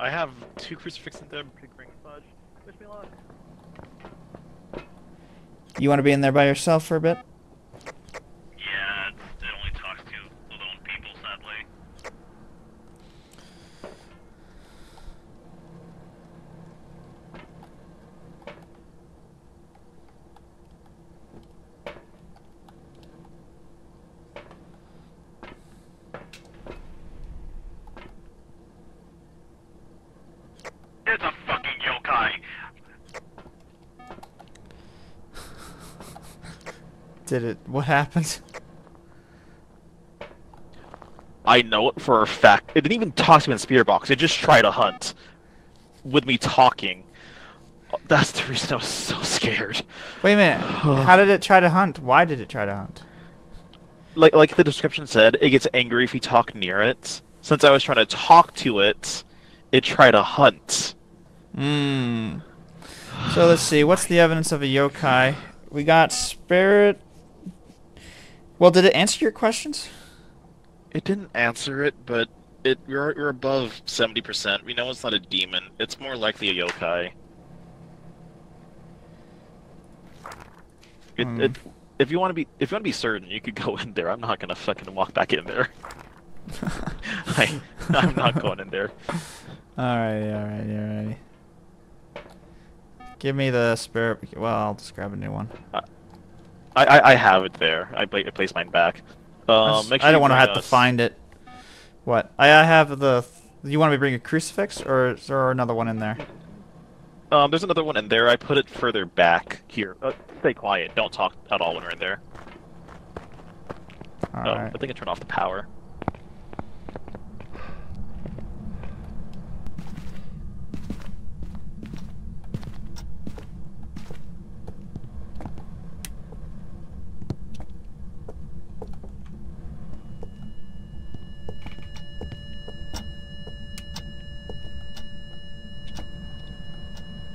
I have two crucifixes in there. Fudge. Wish me luck. You want to be in there by yourself for a bit? It's a fucking yokai! Did it? What happened? I know it for a fact. It didn't even talk to me in Spirit Box. It just tried to hunt with me talking. That's the reason I was so scared. Wait a minute. How did it try to hunt? Why did it try to hunt? Like like the description said, it gets angry if you talk near it. Since I was trying to talk to it, it tried to hunt. Hmm. So let's see. What's the evidence of a yokai? We got spirit. Well, did it answer your questions? It didn't answer it, but it you're, you're above seventy percent. We know it's not a demon. It's more likely a yokai. It, Hmm. it, if you want to be if you want to be certain, you could go in there. I'm not gonna fucking walk back in there. I, I'm not going in there. Alrighty, alrighty, alrighty. Give me the spirit. Well, I'll just grab a new one. I, I, I have it there. I, pla- I placed mine back. I Um, make sure I don't want to have to find it. What? I, I have the. You want me to bring a crucifix or is there another one in there? Um, there's another one in there. I put it further back here. Uh, stay quiet. Don't talk at all when we're in there. Oh, Alright. I think I turned off the power. Singing just is an event. Okay, you're good to get. I, I, I got the crucifix in there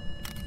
for you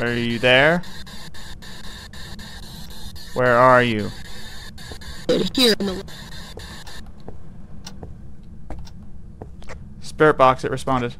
Are you there? Where are you? Here in the Spirit box, it responded.